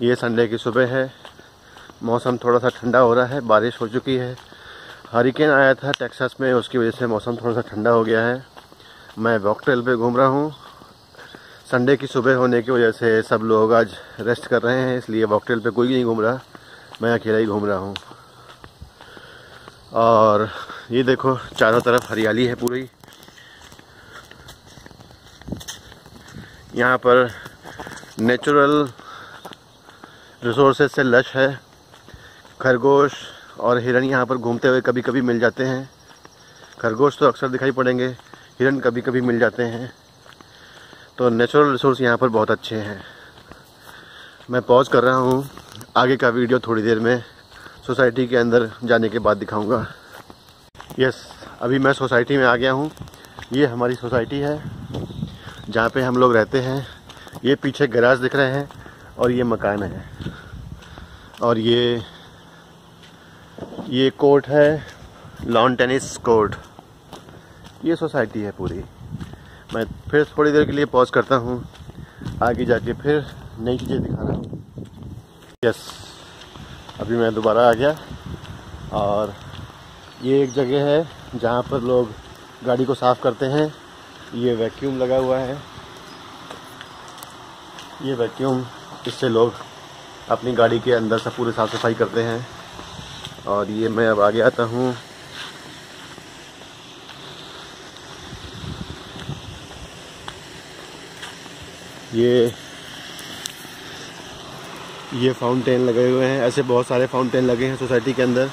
ये संडे की सुबह है। मौसम थोड़ा सा ठंडा हो रहा है, बारिश हो चुकी है। हरिकेन आया था टेक्सास में, उसकी वजह से मौसम थोड़ा सा ठंडा हो गया है। मैं वॉकटेल पर घूम रहा हूँ। संडे की सुबह होने की वजह से सब लोग आज रेस्ट कर रहे हैं, इसलिए वॉकटेल पर कोई नहीं घूम रहा। मैं अकेला ही घूम रहा हूँ। और ये देखो, चारों तरफ़ हरियाली है पूरी। यहाँ पर नेचुरल रिसोर्सेज से लश है, खरगोश और हिरन यहाँ पर घूमते हुए कभी कभी मिल जाते हैं। खरगोश तो अक्सर दिखाई पड़ेंगे हिरन कभी कभी मिल जाते हैं। तो नेचुरल रिसोर्स यहाँ पर बहुत अच्छे हैं। मैं पॉज कर रहा हूँ, आगे का वीडियो थोड़ी देर में सोसाइटी के अंदर जाने के बाद दिखाऊँगा। यस अभी मैं सोसाइटी में आ गया हूँ। ये हमारी सोसाइटी है, जहाँ पे हम लोग रहते हैं। ये पीछे गैराज दिख रहे हैं। और ये मकान है। और ये ये कोर्ट है, लॉन टेनिस कोर्ट। ये सोसाइटी है पूरी। मैं फिर थोड़ी देर के लिए पॉज करता हूँ। आगे जाके फिर नई चीज़ें दिखा रहा हूँ। यस अभी मैं दोबारा आ गया। और ये एक जगह है जहाँ पर लोग गाड़ी को साफ़ करते हैं। ये वैक्यूम लगा हुआ है। ये वैक्यूम इससे लोग अपनी गाड़ी के अंदर से पूरे साफ़ सफ़ाई करते हैं। और ये मैं अब आगे आता हूँ। ये ये फाउंटेन लगे हुए हैं। ऐसे बहुत सारे फाउंटेन लगे हैं सोसाइटी के अंदर।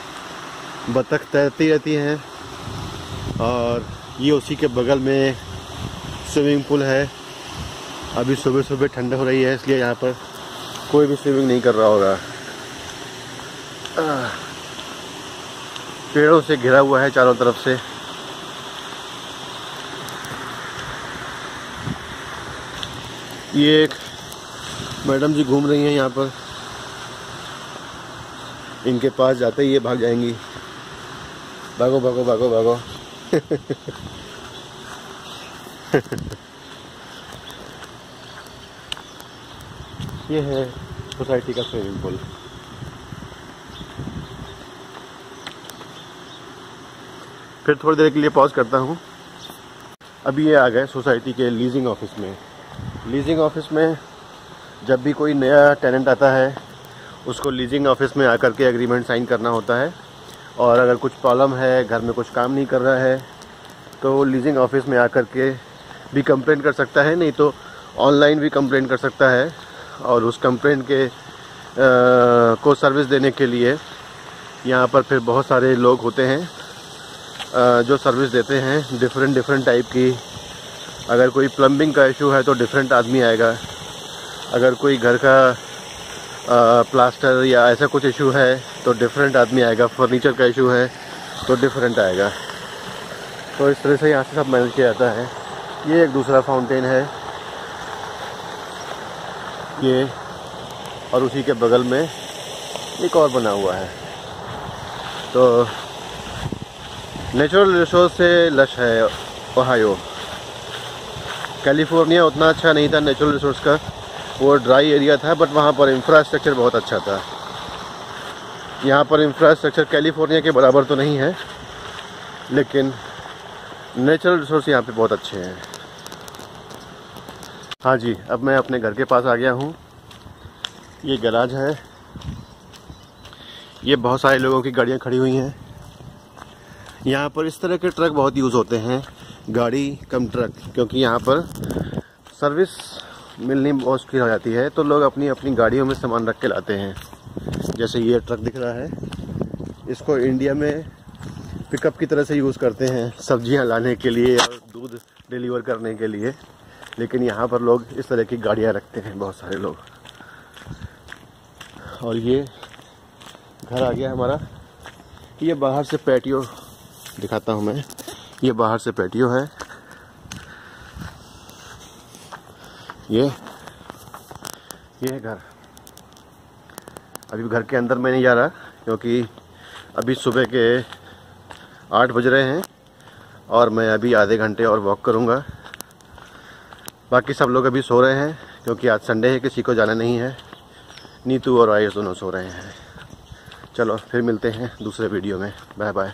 बतख तैरती रहती हैं। और ये उसी के बगल में स्विमिंग पूल है। अभी सुबह सुबह ठंड हो रही है, इसलिए यहाँ पर कोई भी स्विमिंग नहीं कर रहा होगा। पेड़ों से घिरा हुआ है चारों तरफ़ से। ये एक मैडम जी घूम रही हैं यहाँ पर। इनके पास जाते ही ये भाग जाएँगी। भागो भागो भागो भागो। ये है सोसाइटी का स्विमिंग पूल फिर थोड़ी देर के लिए पॉज करता हूँ। अभी ये आ गए सोसाइटी के लीजिंग ऑफ़िस में। लीजिंग ऑफ़िस में जब भी कोई नया टेनेंट आता है, उसको लीजिंग ऑफ़िस में आकर के एग्रीमेंट साइन करना होता है। और अगर कुछ प्रॉब्लम है, घर में कुछ काम नहीं कर रहा है तो लीजिंग ऑफ़िस में आकर के भी कंप्लेंट कर सकता है, नहीं तो ऑनलाइन भी कंप्लेंट कर सकता है। और उस कंप्लेंट के आ, को सर्विस देने के लिए यहाँ पर फिर बहुत सारे लोग होते हैं आ, जो सर्विस देते हैं डिफरेंट डिफरेंट टाइप की। अगर कोई प्लम्बिंग का इशू है तो डिफरेंट आदमी आएगा। अगर कोई घर का आ, प्लास्टर या ऐसा कुछ इशू है तो डिफरेंट आदमी आएगा। फर्नीचर का इशू है तो डिफरेंट आएगा। तो इस तरह से यहाँ से सब मैनेज किया जाता है। ये एक दूसरा फाउंटेन है। ये और उसी के बगल में एक और बना हुआ है। तो नेचुरल रिसोर्स से लश है ओहायो कैलिफ़ोर्निया उतना अच्छा नहीं था नेचुरल रिसोर्स का। वो ड्राई एरिया था बट वहाँ पर इंफ्रास्ट्रक्चर बहुत अच्छा था। यहाँ पर इंफ्रास्ट्रक्चर कैलिफ़ोर्निया के बराबर तो नहीं है, लेकिन नेचुरल रिसोर्स यहाँ पे बहुत अच्छे हैं। हाँ जी, अब मैं अपने घर के पास आ गया हूँ। ये गराज है। ये बहुत सारे लोगों की गाड़ियाँ खड़ी हुई हैं। यहाँ पर इस तरह के ट्रक बहुत यूज़ होते हैं। गाड़ी, कम ट्रक, क्योंकि यहाँ पर सर्विस मिलनी बहुत मुश्किल हो जाती है तो लोग अपनी अपनी गाड़ियों में सामान रख के लाते हैं। जैसे ये ट्रक दिख रहा है। इसको इंडिया में पिकअप की तरह से यूज़ करते हैं, सब्ज़ियाँ लाने के लिए और दूध डिलीवर करने के लिए। लेकिन यहाँ पर लोग इस तरह की गाड़ियाँ रखते हैं, बहुत सारे लोग। और ये घर आ गया हमारा। ये बाहर से पैटियो, दिखाता हूँ मैं। ये बाहर से पैटियो है। ये ये है घर। अभी घर के अंदर मैं नहीं जा रहा, क्योंकि अभी सुबह के आठ बज रहे हैं और मैं अभी आधे घंटे और वॉक करूँगा। बाकी सब लोग अभी सो रहे हैं, क्योंकि आज संडे है, किसी को जाना नहीं है। नीतू और आयुष दोनों सो रहे हैं। चलो, फिर मिलते हैं दूसरे वीडियो में। Bye bye